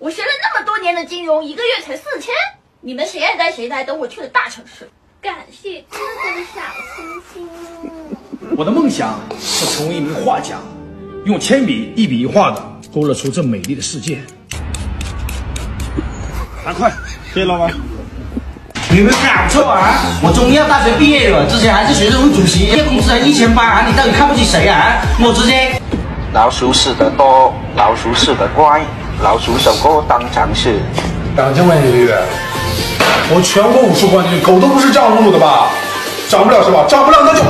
我学了那么多年的金融，一个月才四千，你们谁爱呆谁呆，等我去了大城市。感谢哥哥的小星星。我的梦想是成为一名画家，用铅笔一笔一画的勾勒出这美丽的世界。拿快，谢谢老板。有没有搞错啊？我中医药大学毕业的，之前还是学生会主席，月工资还一千八啊！你到底看不起谁啊？我直接。老鼠屎的多，老鼠屎的怪，老鼠首歌当场是。两千块钱一个月，我全国武术冠军，狗都不是这样侮辱的吧？涨不了是吧？涨不了那就。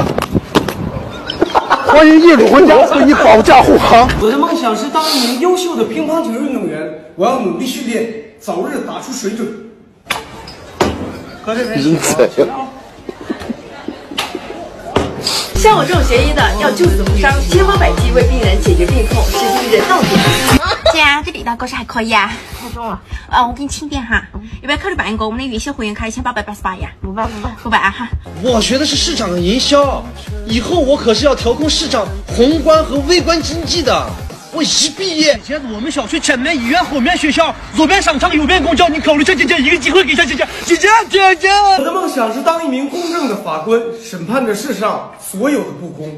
欢迎业主回家，为你保驾护航。我的梦想是当一名优秀的乒乓球运动员，我要努力训练，早日打出水准。喝这杯水。像我这种学医的，要救死扶伤，千方百计为病人解决病痛，实行人道主义。姐，这力道高是还可以啊。太重了。啊，我给你轻点哈。要不要考虑办一个我们的月销会员卡，一千八百八十八呀？不办不办不办哈。我学的是市场营销，以后我可是要调控市场宏观和微观经济的。我一毕业，以前我们小区前面医院，后面学校，左边商场，右边公交，你考虑下姐姐一个机会给下姐姐，姐姐姐姐。我的梦想是当一名公正的法官，审判着世上所有的不公。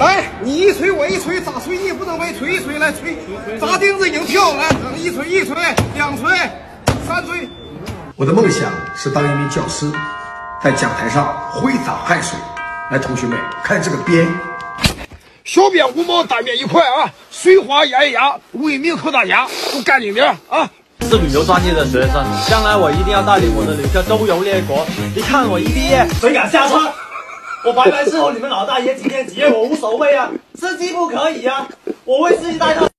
来，你一锤我一锤，咋锤你也不能为锤一锤来锤，砸钉子赢票来，等一锤一锤，两锤，三锤。我的梦想是当一名教师，在讲台上挥洒汗水。来，同学们看这个鞭。小便五毛，大便一块啊！水花压一压，为民靠大家，都干净点啊！是旅游专业的学生，将来我一定要带领我的旅客周游列国。你看我一毕业，谁敢下车？我白白伺候你们老大爷几天几夜，我无所谓啊！司机不可以啊！我为司机带套。